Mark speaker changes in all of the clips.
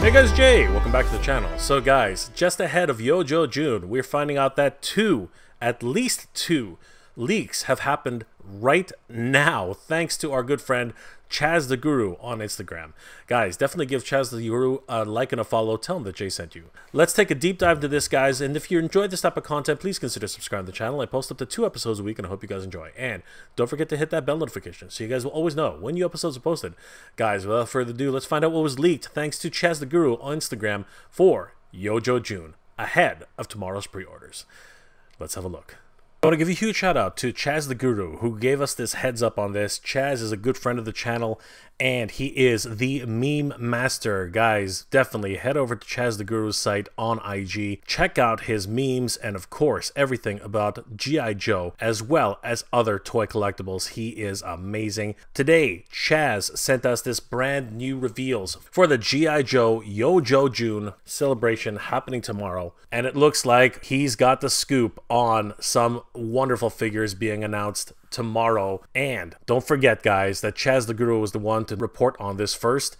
Speaker 1: Hey guys, Jay! Welcome back to the channel. So guys, just ahead of Yo Joe June, we're finding out that two, at least two, leaks have happened right now, thanks to our good friend Chaz the Guru on Instagram. Guys, definitely give Chaz the Guru a like and a follow. Tell him that Jay sent you. Let's take a deep dive into this, guys. And if you enjoyed this type of content, please consider subscribing to the channel. I post up to two episodes a week, and I hope you guys enjoy. And don't forget to hit that bell notification so you guys will always know when new episodes are posted. Guys, without further ado, let's find out what was leaked thanks to Chaz the Guru on Instagram for Yo Joe June ahead of tomorrow's pre-orders. Let's have a look. I want to give a huge shout out to Chaz the Guru who gave us this heads up on this. Chaz is a good friend of the channel and he is the meme master. Guys, definitely head over to Chaz the Guru's site on IG. Check out his memes and, of course, everything about G.I. Joe as well as other toy collectibles. He is amazing. Today, Chaz sent us this brand new reveals for the G.I. Joe Yo Joe June celebration happening tomorrow. And it looks like he's got the scoop on some wonderful figures being announced tomorrow. And don't forget, guys, that Chaz the Guru was the one to report on this first.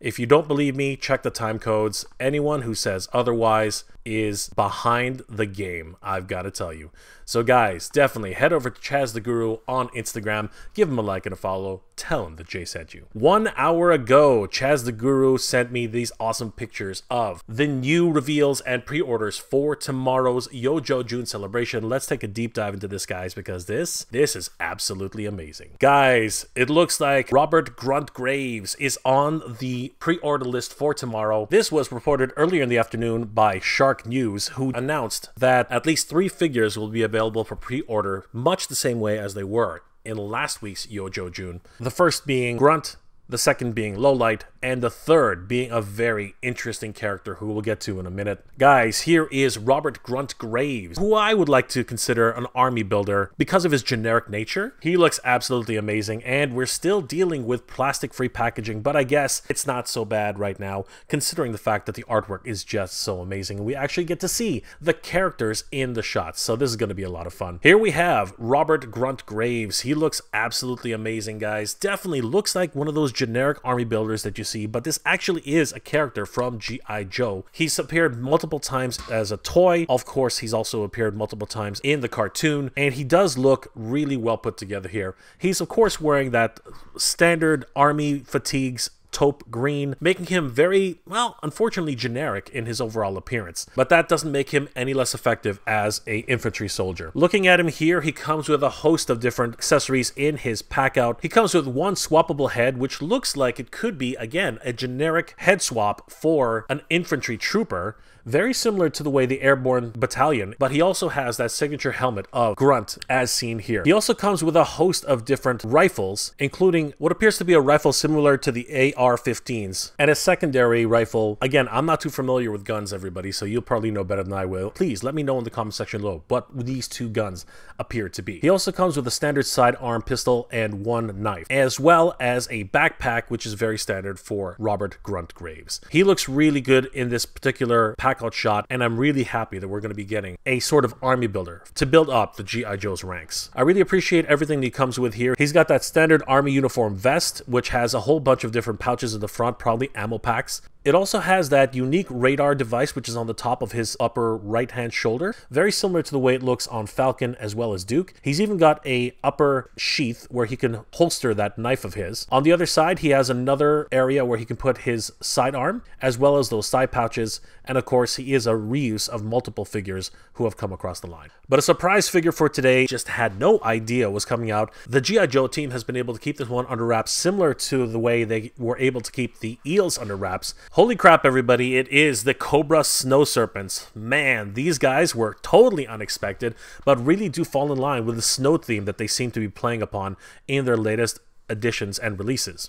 Speaker 1: If you don't believe me, check the time codes. Anyone who says otherwise is behind the game, I've got to tell you. So, guys, definitely head over to Chaz the Guru on Instagram, give him a like and a follow, tell him that Jay sent you. One hour ago, Chaz the Guru sent me these awesome pictures of the new reveals and pre orders for tomorrow's Yo Joe June celebration. Let's take a deep dive into this, guys, because this, this is absolutely amazing. Guys, it looks like Robert Grunt Graves is on the pre order list for tomorrow. This was reported earlier in the afternoon by Shark News, who announced that at least three figures will be available for pre-order much the same way as they were in last week's Yo Joe June. The first being Grunt, the second being Lowlight, and the third being a very interesting character who we'll get to in a minute. Guys, here is Robert Grunt Graves, who I would like to consider an army builder because of his generic nature. He looks absolutely amazing, and we're still dealing with plastic-free packaging, but I guess it's not so bad right now, considering the fact that the artwork is just so amazing, we actually get to see the characters in the shots, so this is going to be a lot of fun. Here we have Robert Grunt Graves. He looks absolutely amazing, guys. Definitely looks like one of those generic army builders that you see, but this actually is a character from G.I. Joe. He's appeared multiple times as a toy. Of course, he's also appeared multiple times in the cartoon, and he does look really well put together here. He's, of course, wearing that standard army fatigues taupe green, making him very, well, unfortunately generic in his overall appearance. But that doesn't make him any less effective as a infantry soldier. Looking at him here, he comes with a host of different accessories in his pack out. He comes with one swappable head, which looks like it could be, again, a generic head swap for an infantry trooper very similar to the way the airborne battalion, but he also has that signature helmet of Grunt as seen here. He also comes with a host of different rifles, including what appears to be a rifle similar to the AR-15s, and a secondary rifle. Again, I'm not too familiar with guns, everybody, so you'll probably know better than I will. Please let me know in the comment section below what these two guns appear to be. He also comes with a standard sidearm pistol and one knife, as well as a backpack, which is very standard for Robert Grunt Graves. He looks really good in this particular pack blackout shot, and I'm really happy that we're going to be getting a sort of army builder to build up the G.I. Joe's ranks. I really appreciate everything that he comes with here. He's got that standard army uniform vest, which has a whole bunch of different pouches in the front, probably ammo packs. It also has that unique radar device which is on the top of his upper right hand shoulder, very similar to the way it looks on Falcon as well as Duke. He's even got a upper sheath where he can holster that knife of his. On the other side, he has another area where he can put his sidearm as well as those side pouches, and of course, he is a reuse of multiple figures who have come across the line. But a surprise figure for today just had no idea was coming out. The G.I. Joe team has been able to keep this one under wraps similar to the way they were able to keep the eels under wraps Holy crap, everybody, it is the Cobra Snow Serpents. Man, these guys were totally unexpected, but really do fall in line with the snow theme that they seem to be playing upon in their latest editions and releases.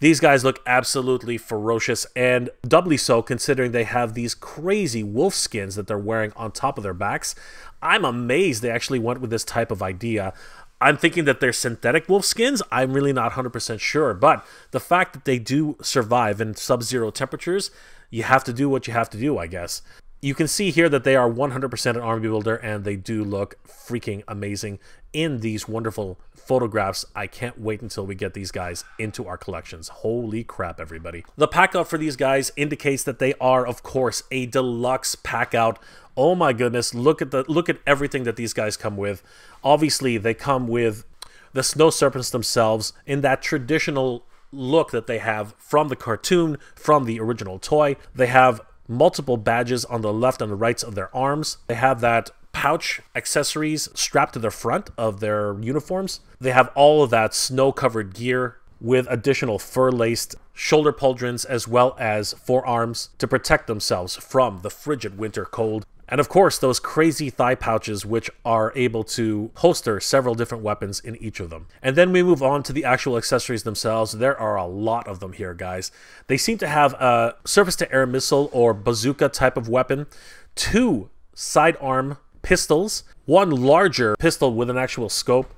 Speaker 1: These guys look absolutely ferocious, and doubly so considering they have these crazy wolf skins that they're wearing on top of their backs. I'm amazed they actually went with this type of idea. I'm thinking that they're synthetic wolf skins. I'm really not 100% sure. But the fact that they do survive in sub zero temperatures, you have to do what you have to do, I guess. You can see here that they are 100% an army builder and they do look freaking amazing in these wonderful photographs. I can't wait until we get these guys into our collections. Holy crap, everybody. The pack out for these guys indicates that they are, of course, a deluxe pack out. Oh my goodness, look at the look at everything that these guys come with. Obviously, they come with the snow serpents themselves in that traditional look that they have from the cartoon, from the original toy. They have multiple badges on the left and the rights of their arms. They have that pouch accessories strapped to the front of their uniforms. They have all of that snow covered gear with additional fur laced shoulder pauldrons as well as forearms to protect themselves from the frigid winter cold. And of course, those crazy thigh pouches, which are able to holster several different weapons in each of them. And then we move on to the actual accessories themselves. There are a lot of them here, guys. They seem to have a surface to air missile or bazooka type of weapon, two sidearm pistols, one larger pistol with an actual scope,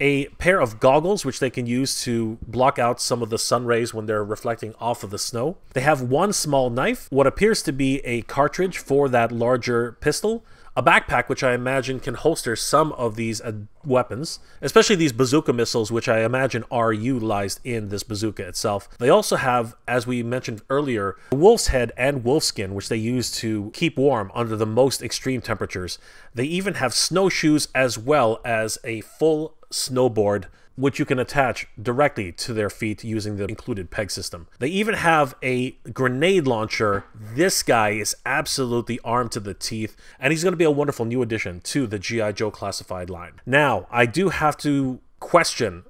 Speaker 1: a pair of goggles which they can use to block out some of the sun rays when they're reflecting off of the snow. They have one small knife, what appears to be a cartridge for that larger pistol, a backpack which I imagine can holster some of these uh, weapons, especially these bazooka missiles, which I imagine are utilized in this bazooka itself. They also have, as we mentioned earlier, wolf's head and wolf skin, which they use to keep warm under the most extreme temperatures. They even have snowshoes as well as a full snowboard which you can attach directly to their feet using the included peg system. They even have a grenade launcher. This guy is absolutely armed to the teeth, and he's going to be a wonderful new addition to the G.I. Joe classified line. Now, I do have to question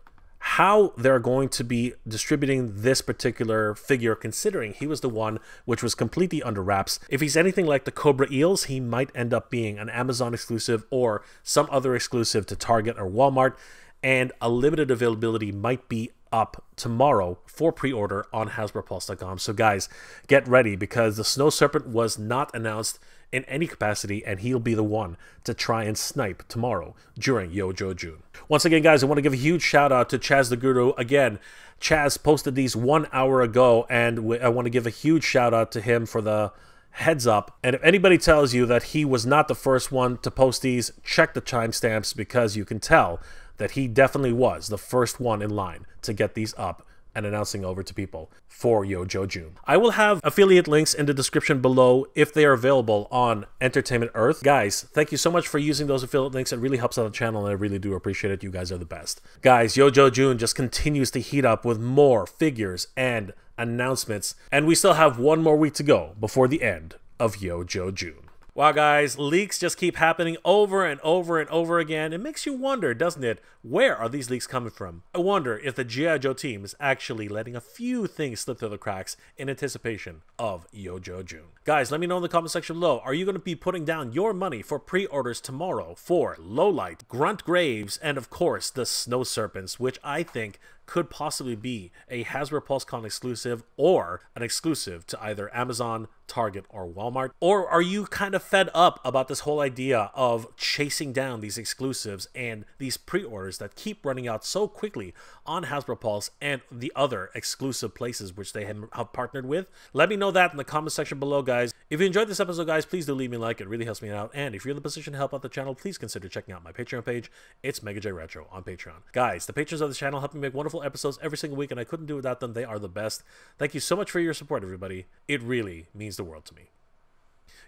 Speaker 1: how they're going to be distributing this particular figure, considering he was the one which was completely under wraps. If he's anything like the Cobra Eels, he might end up being an Amazon exclusive or some other exclusive to Target or Walmart and a limited availability might be up tomorrow for pre-order on HasbroPulse.com. So guys, get ready because the Snow Serpent was not announced in any capacity, and he'll be the one to try and snipe tomorrow during Yo Joe June. Once again, guys, I want to give a huge shout out to Chaz the Guru. Again, Chaz posted these one hour ago, and I want to give a huge shout out to him for the heads up. And if anybody tells you that he was not the first one to post these, check the timestamps because you can tell that he definitely was the first one in line to get these up and announcing over to people for Yo Joe June. I will have affiliate links in the description below if they are available on Entertainment Earth. Guys, thank you so much for using those affiliate links. It really helps out the channel and I really do appreciate it. You guys are the best. Guys, Yo Joe June just continues to heat up with more figures and announcements, and we still have one more week to go before the end of Yo Joe June. Wow, guys, leaks just keep happening over and over and over again. It makes you wonder, doesn't it? Where are these leaks coming from? I wonder if the G.I. Joe team is actually letting a few things slip through the cracks in anticipation of Yo Joe June. Guys, let me know in the comment section below. Are you going to be putting down your money for pre-orders tomorrow for Lowlight, Grunt Graves, and of course the Snow Serpents, which I think could possibly be a Hasbro PulseCon exclusive or an exclusive to either Amazon, Target, or Walmart? Or are you kind of fed up about this whole idea of chasing down these exclusives and these pre-orders that keep running out so quickly on Hasbro Pulse and the other exclusive places which they have partnered with? Let me know that in the comment section below, guys. If you enjoyed this episode, guys, please do leave me a like. It really helps me out. And if you're in the position to help out the channel, please consider checking out my Patreon page. It's Mega Jay Retro on Patreon. Guys, the patrons of the channel help me make wonderful episodes every single week, and I couldn't do without them. They are the best. Thank you so much for your support, everybody. It really means the world to me.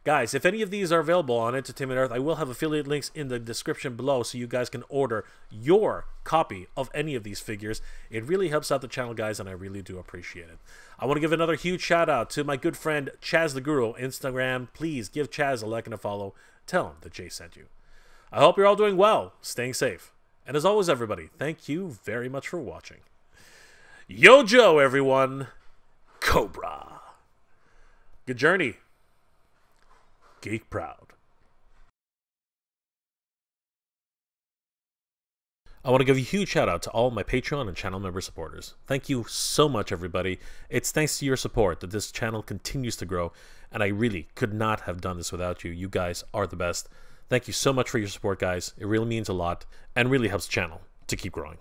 Speaker 1: Guys, if any of these are available on Entertainment Earth, I will have affiliate links in the description below so you guys can order your copy of any of these figures. It really helps out the channel, guys, and I really do appreciate it. I want to give another huge shout out to my good friend Chaz the Guru Instagram. Please give Chaz a like and a follow. Tell him that Jay sent you. I hope you're all doing well, staying safe. And as always, everybody, thank you very much for watching. Yo Joe, everyone. Cobra. Good journey. Geek Proud. I want to give a huge shout out to all my Patreon and channel member supporters. Thank you so much, everybody. It's thanks to your support that this channel continues to grow, and I really could not have done this without you. You guys are the best. Thank you so much for your support, guys. It really means a lot and really helps channel to keep growing.